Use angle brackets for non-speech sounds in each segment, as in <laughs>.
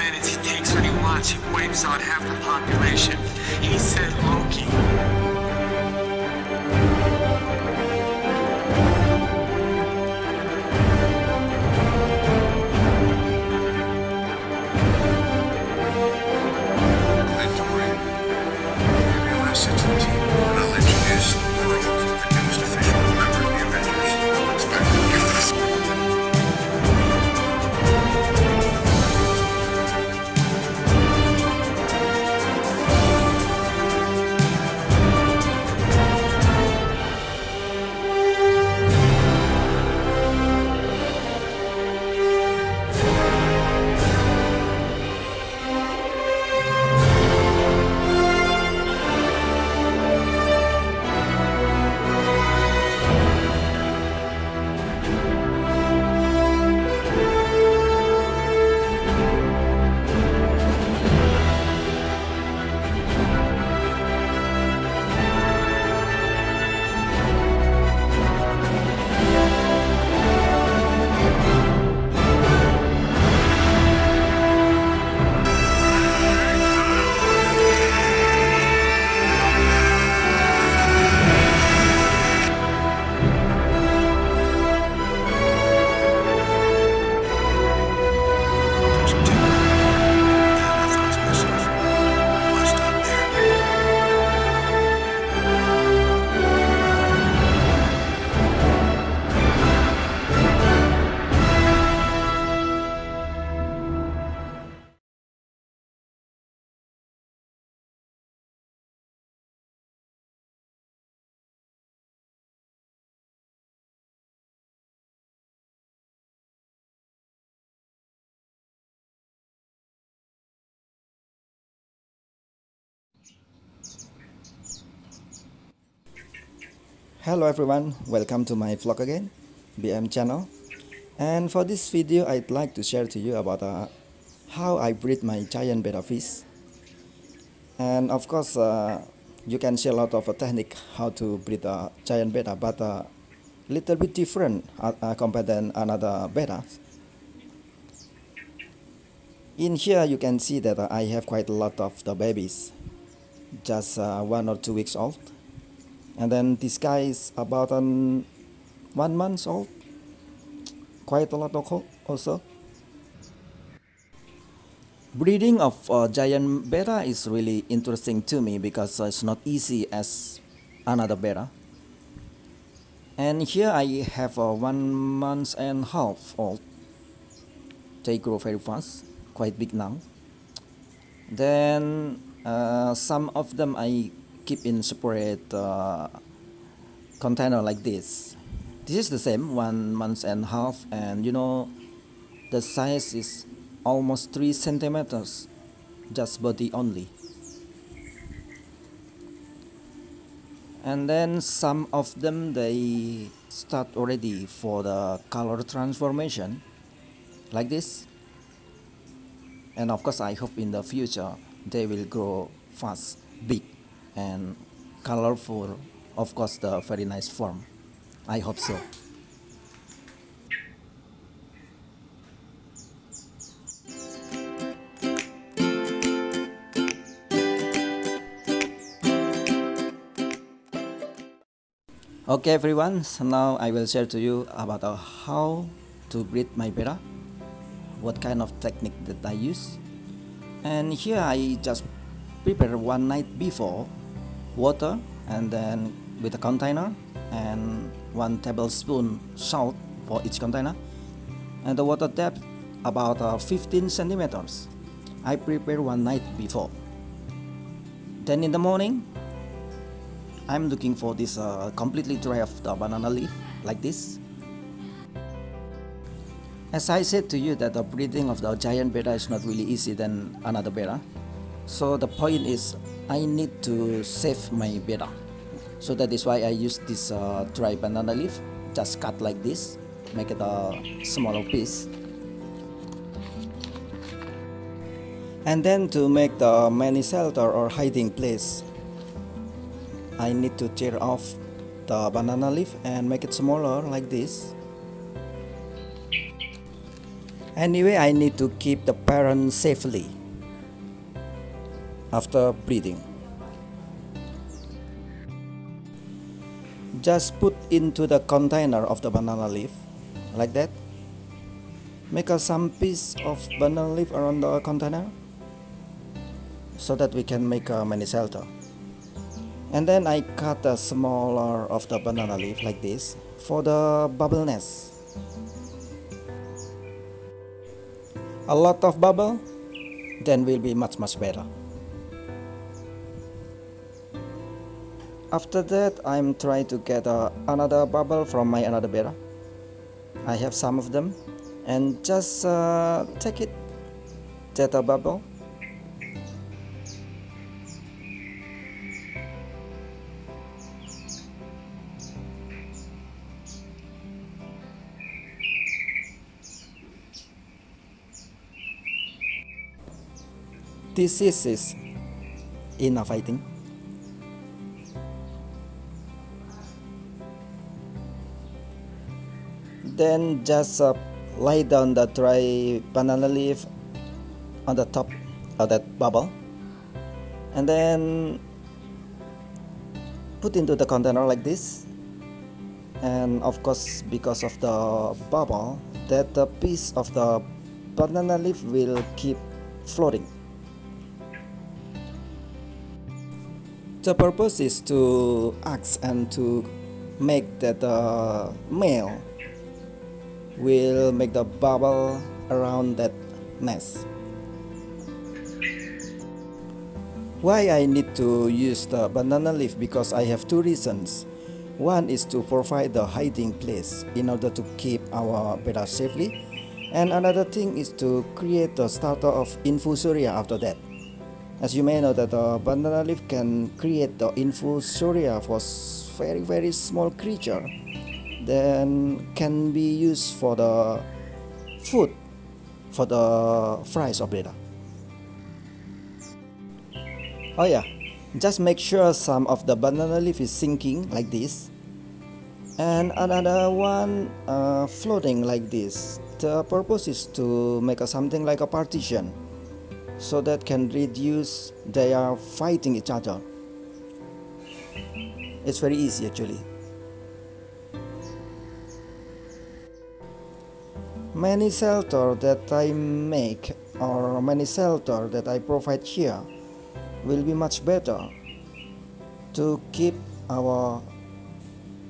planets, he takes what he wants, he wipes out half the population. He said Loki. Hello everyone, welcome to my vlog again, BM channel. And for this video, I'd like to share to you about uh, how I breed my giant betta fish. And of course, uh, you can see a lot of uh, technique how to breed a giant betta, but uh, little bit different uh, compared than another betta. In here, you can see that I have quite a lot of the babies, just one or two weeks old and then this guy is about um, one month old. Quite a lot of also. Breeding of uh, giant betta is really interesting to me because it's not easy as another betta and here i have a one month and half old. They grow very fast quite big now. Then uh, some of them i keep in separate uh, container like this. This is the same one month and a half and you know the size is almost three centimeters just body only. And then some of them they start already for the color transformation like this. And of course i hope in the future they will grow fast big and colorful of course the very nice form. I hope so. Okay everyone. So now i will share to you about uh, how to breed my betta what kind of technique that i use. And here i just prepare one night before water and then with a container and one tablespoon salt for each container. And the water depth about uh, 15 centimeters. I prepare one night before. Then in the morning i'm looking for this uh, completely dry of the banana leaf like this. As i said to you that the breeding of the giant betta is not really easy than another betta so the point is i need to save my betta so that is why i use this uh, dry banana leaf. Just cut like this. Make it a smaller piece. And then to make the mini shelter or hiding place i need to tear off the banana leaf and make it smaller like this. Anyway, I need to keep the parent safely after breeding. Just put into the container of the banana leaf like that. Make a some piece of banana leaf around the container so that we can make a mini shelter. And then I cut a smaller of the banana leaf like this for the bubble nest. A lot of bubble, then will be much much better. After that, I'm trying to get uh, another bubble from my another betta. I have some of them, and just uh, take it, that a bubble. This is, is then just uh, lay down the dry banana leaf on the top of that bubble. And then put into the container like this. And of course because of the bubble that the piece of the banana leaf will keep floating. The purpose is to ask and to make that uh, male will make the bubble around that nest. Why I need to use the banana leaf because I have two reasons. One is to provide the hiding place in order to keep our betta safely and another thing is to create the starter of infusoria after that. As you may know that the banana leaf can create the infusoria for very very small creature then can be used for the food for the fries or betta. Oh yeah, just make sure some of the banana leaf is sinking like this and another one uh, floating like this. The purpose is to make a, something like a partition so that can reduce they are fighting each other. It's very easy actually. Many shelter that I make or many shelter that I provide here will be much better to keep our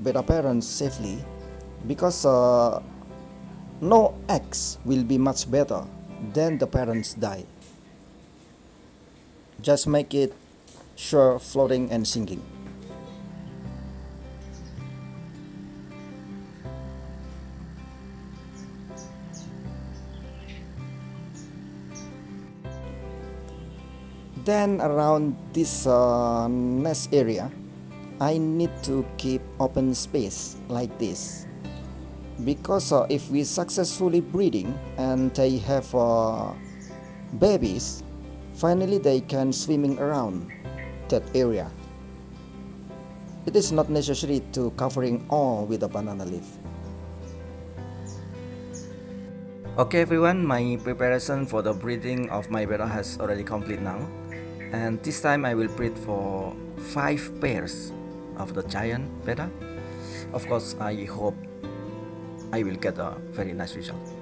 betta parents safely because uh, no eggs will be much better than the parents die. Just make it sure floating and sinking then around this uh, nest area I need to keep open space like this. Because uh, if we successfully breeding and they have uh, babies finally they can swimming around that area. It is not necessary to covering all with a banana leaf. Okay everyone, my preparation for the breeding of my betta has already complete now and this time I will breed for 5 pairs of the giant betta. Of course I hope I will get a very nice result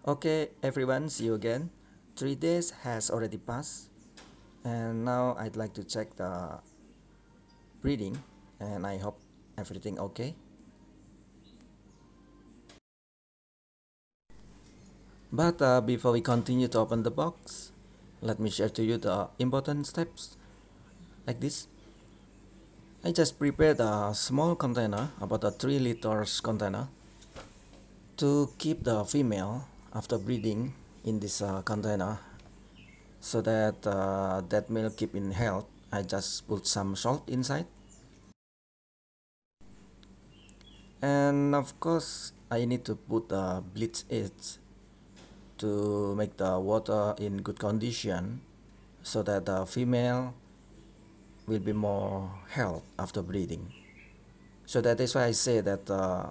Okay, everyone, see you again. Three days has already passed, and now I'd like to check the breeding, and I hope everything okay. But uh, before we continue to open the box, let me share to you the important steps like this. I just prepared a small container, about a 3 liters container, to keep the female after breeding in this uh, container so that uh, that male keep in health. I just put some salt inside. And of course, I need to put uh, bleach it to make the water in good condition so that the female will be more health after breeding. So that is why I say that uh,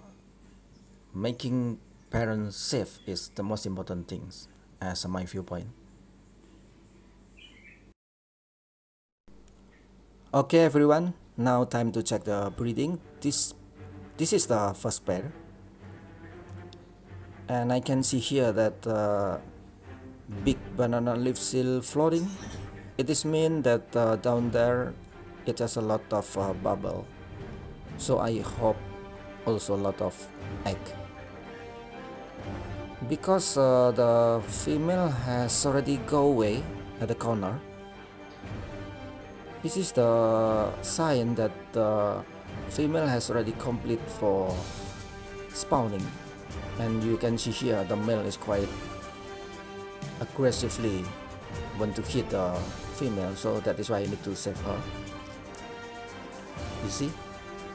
making parents safe is the most important things as my viewpoint. Okay everyone, now time to check the breeding. This this is the first pair and I can see here that uh, big banana leaf still floating it is mean that uh, down there it has a lot of uh, bubble so I hope also a lot of egg because uh, the female has already go away at the corner this is the sign that the female has already complete for spawning. And you can see here the male is quite aggressively want to hit the female so that is why I need to save her. You see?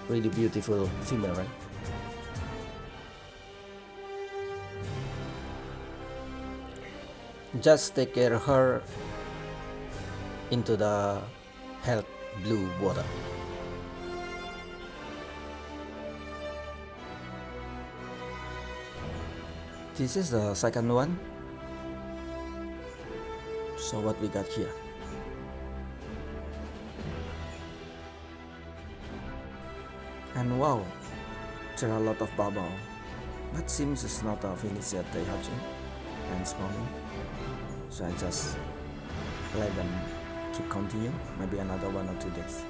Really beautiful female right just take care her into the health blue water. This is the second one. So what we got here? And wow there are a lot of bubble. But seems it's not a finished yet hatching and spawning so I just let them keep continue maybe another one or two days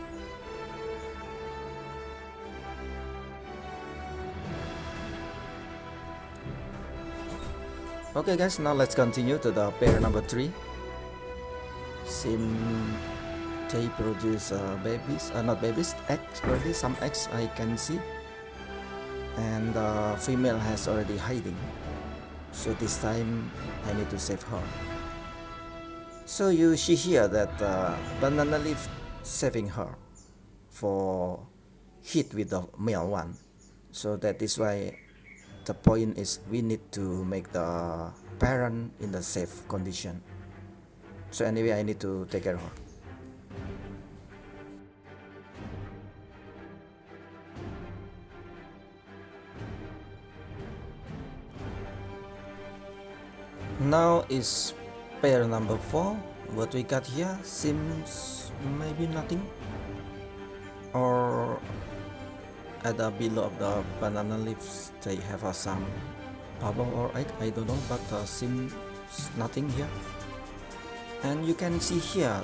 Okay guys, now let's continue to the pair number 3. Sim they produce uh, babies, uh, not babies, eggs already, some eggs I can see. And the female has already hiding. So this time I need to save her. So you see here that uh, banana leaf saving her for hit with the male one. So that is why the point is we need to make the parent in the safe condition so anyway i need to take care of her now is pair number four. What we got here seems maybe nothing? Or at the below of the banana leaves they have uh, some bubble or egg I don't know but uh, seems nothing here. And you can see here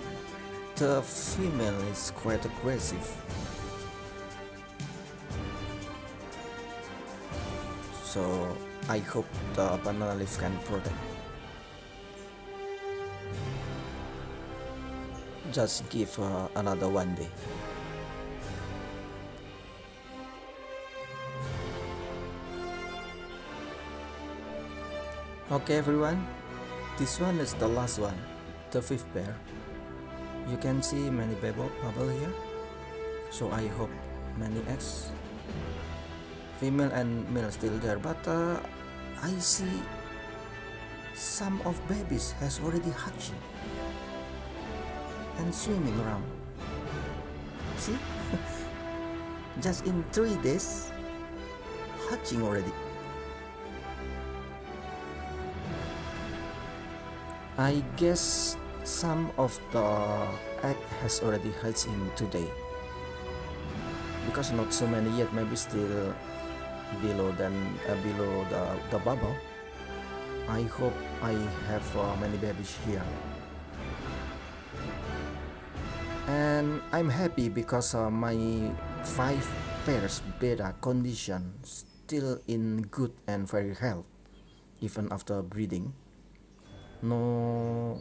the female is quite aggressive. So I hope the banana leaf can protect just give another one day Okay everyone, this one is the last one, the fifth pair. You can see many bubble, bubble here, so I hope many eggs. Female and male still there, but uh, I see some of babies has already hatching and swimming around. See, <laughs> just in three days, hatching already. I guess some of the egg has already hatched in today because not so many yet maybe still below than uh, below the, the bubble I hope I have uh, many babies here. And I'm happy because uh, my five pairs betta condition still in good and very health even after breeding. No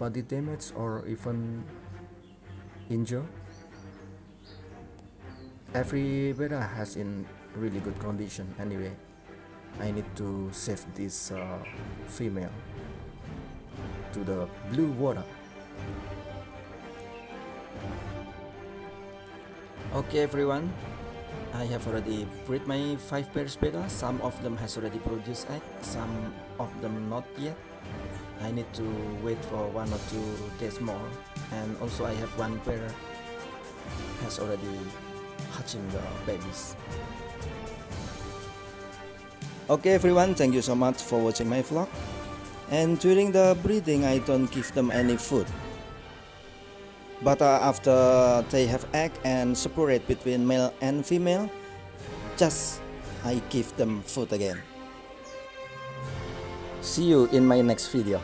body damage or even injury. Every betta has in really good condition anyway. I need to save this uh, female to the blue water. Okay everyone, I have already bred my 5 pairs betta, some of them has already produced egg, some of them not yet. I need to wait for one or two days more and also I have one pair has already hatching the babies. Okay everyone, thank you so much for watching my vlog. And during the breeding I don't give them any food. But uh, after they have egg and separate between male and female, just I give them food again. See you in my next video.